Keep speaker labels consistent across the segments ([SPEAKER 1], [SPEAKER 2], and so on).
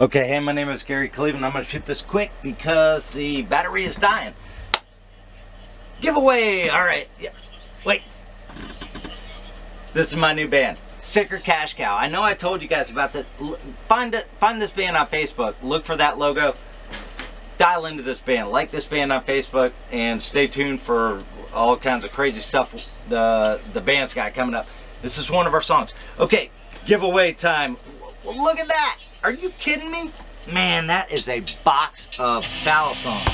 [SPEAKER 1] Okay, hey, my name is Gary Cleveland. I'm going to shoot this quick because the battery is dying. Giveaway! Alright, yeah. wait. This is my new band, Sacred Cash Cow. I know I told you guys about that. Find it, find this band on Facebook. Look for that logo. Dial into this band. Like this band on Facebook and stay tuned for all kinds of crazy stuff the, the band's got coming up. This is one of our songs. Okay, giveaway time. Look at that! Are you kidding me? Man, that is a box of Balisong.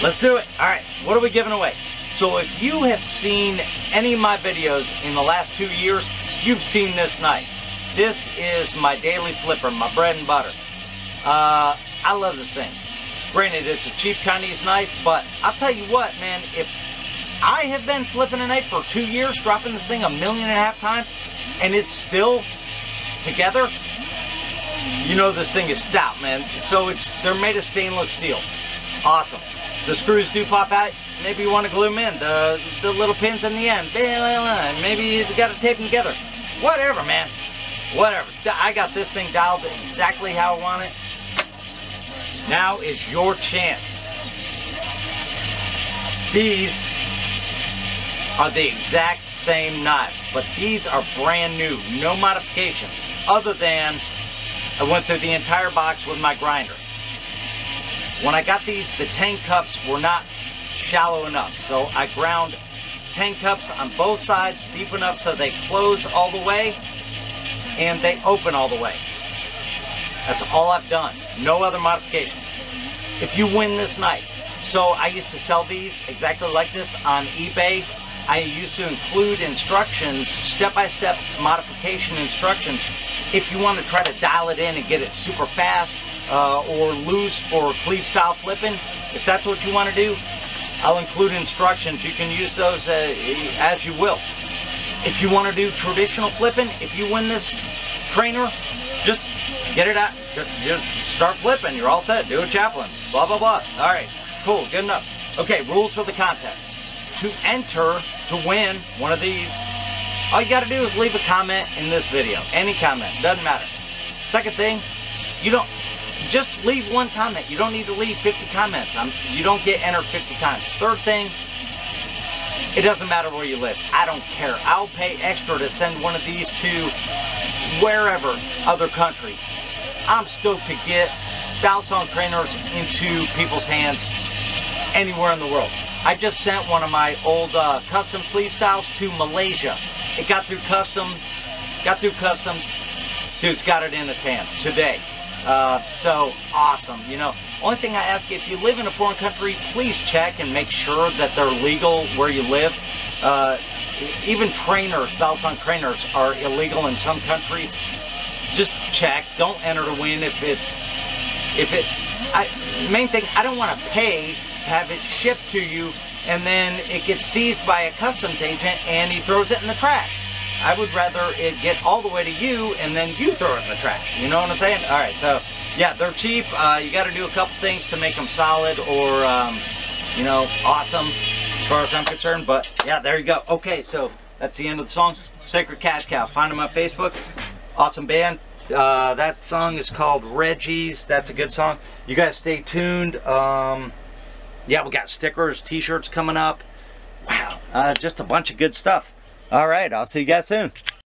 [SPEAKER 1] Let's do it. All right, what are we giving away? So if you have seen any of my videos in the last two years, you've seen this knife. This is my daily flipper, my bread and butter. Uh, I love this thing. Granted, it's a cheap Chinese knife, but I'll tell you what, man, if I have been flipping a knife for two years, dropping this thing a million and a half times, and it's still together, you know this thing is stout, man. So it's they're made of stainless steel. Awesome. The screws do pop out. Maybe you want to glue them in. The, the little pins in the end. Maybe you got to tape them together. Whatever, man. Whatever. I got this thing dialed exactly how I want it. Now is your chance. These are the exact same knives, but these are brand new, no modification, other than I went through the entire box with my grinder. When I got these, the tang cups were not shallow enough, so I ground tang cups on both sides deep enough so they close all the way and they open all the way. That's all I've done. No other modification. If you win this knife, so I used to sell these exactly like this on eBay. I used to include instructions, step-by-step -step modification instructions, if you want to try to dial it in and get it super fast uh, or loose for cleave style flipping. If that's what you want to do, I'll include instructions. You can use those uh, as you will. If you want to do traditional flipping, if you win this trainer, just get it out. Just start flipping. You're all set. Do a Chaplin. Blah, blah, blah. All right. Cool. Good enough. Okay. Rules for the contest. To enter to win one of these, all you got to do is leave a comment in this video. Any comment. Doesn't matter. Second thing, you don't just leave one comment. You don't need to leave 50 comments. I'm, you don't get entered 50 times. Third thing, it doesn't matter where you live. I don't care. I'll pay extra to send one of these to wherever other country. I'm stoked to get Balisong trainers into people's hands anywhere in the world. I just sent one of my old uh, custom cleave styles to Malaysia. It got through custom, got through customs. Dude's got it in his hand today. Uh, so awesome. You know, only thing I ask if you live in a foreign country, please check and make sure that they're legal where you live. Uh, even trainers, Balisong trainers, are illegal in some countries. Just check. Don't enter to win if it's if it. I main thing I don't want to pay have it shipped to you and then it gets seized by a customs agent and he throws it in the trash. I would rather it get all the way to you and then you throw it in the trash. You know what I'm saying? All right, so yeah, they're cheap. Uh, you got to do a couple things to make them solid or, um, you know, awesome as far as I'm concerned. But yeah, there you go. Okay, so that's the end of the song. Sacred Cash Cow. Find them on Facebook. Awesome band. Uh, that song is called Reggie's. That's a good song. You guys stay tuned. Um, yeah, we got stickers, t-shirts coming up. Wow, uh, just a bunch of good stuff. All right, I'll see you guys soon.